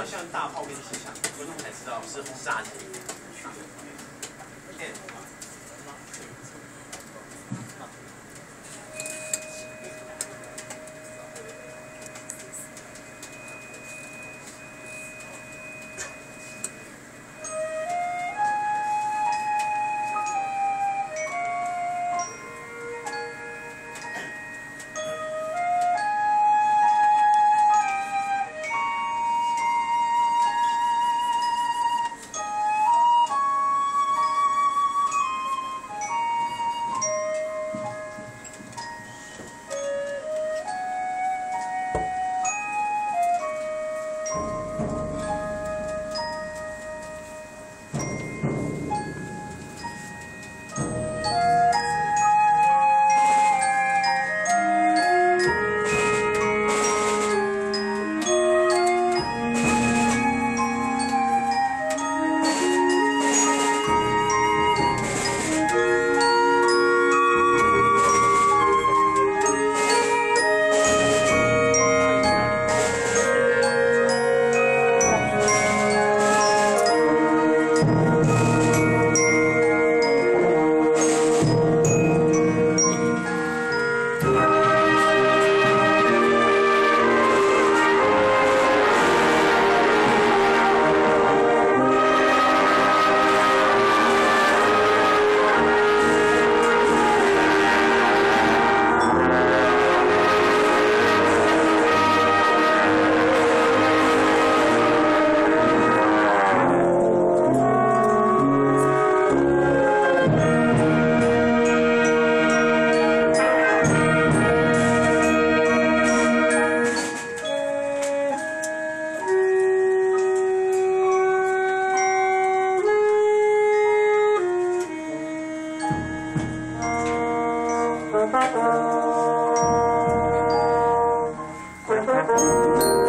要像大炮跟气枪，观众才知道是轰炸机。Thank you.